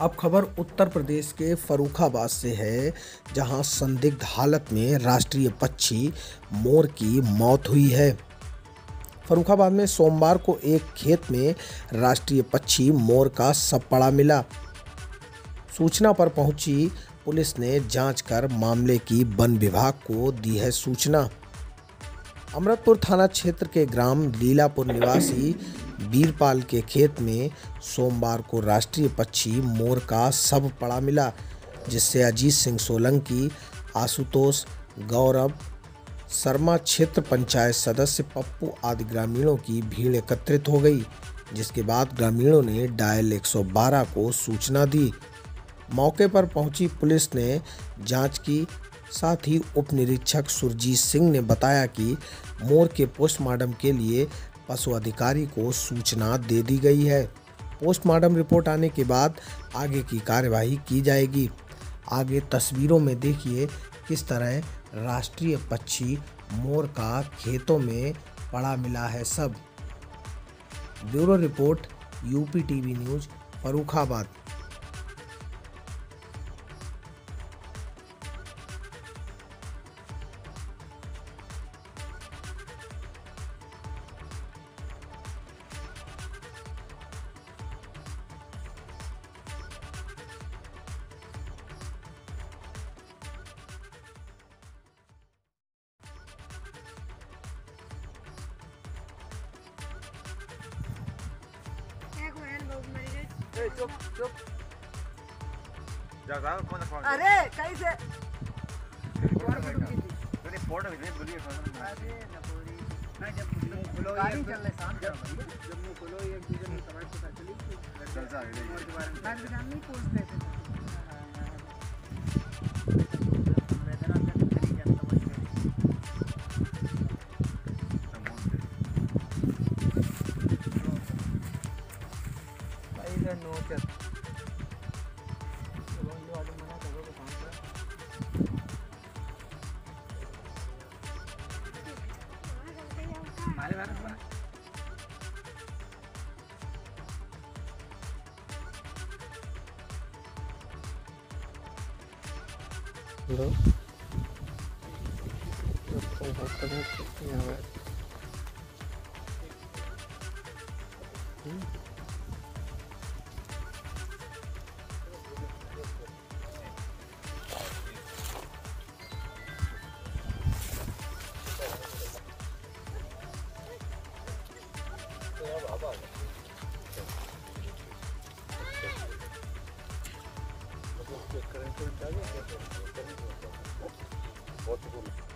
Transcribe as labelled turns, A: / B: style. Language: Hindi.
A: अब खबर उत्तर प्रदेश के फरुखाबाद से है, जहाँ संदिग्ध हालत में राष्ट्रीय पक्षी मोर की मौत हुई है। फरुखाबाद में सोमवार को एक खेत में राष्ट्रीय पक्षी मोर का सपड़ा मिला। सूचना पर पहुँची पुलिस ने जाँच कर मामले की वन विभाग को दी है सूचना। अमृतपुर थाना क्षेत्र के ग्राम लीलापुर निवासी बीरपाल के खेत में सोमवार को राष्ट्रीय पक्षी मोर का सब पड़ा मिला, जिससे अजीत सिंह सोलंकी, आशुतोष, गौरव शर्मा क्षेत्र पंचायत सदस्य, पप्पू आदि ग्रामीणों की भीड़ एकत्रित हो गई, जिसके बाद ग्रामीणों ने डायल 112 को सूचना दी। मौके पर पहुँची पुलिस ने जाँच की। साथ ही उप निरीक्षक सुरजीत सिंह ने बताया कि मोर के पोस्टमार्टम के लिए पशु अधिकारी को सूचना दे दी गई है। पोस्टमार्टम रिपोर्ट आने के बाद आगे की कार्यवाही की जाएगी। आगे तस्वीरों में देखिए किस तरह राष्ट्रीय पक्षी मोर का खेतों में पड़ा मिला है सब। Bureau report, UP TV news Farrukhabad
B: ए चुप चुप जा जा फ़ोन फ़ोन
C: अरे कैसे
B: तूने फ़ोटो भेजे बोलिए फ़ोन
C: अरे नपोरी मैं जब खुलो गाड़ी चल रहे शाम जब जब मुँह खुलो ये चीज़ में समझ पता चली
B: चल जा
C: में मैं भी नहीं पूछते थे करो तो काम करो हमारे
A: Вот
B: и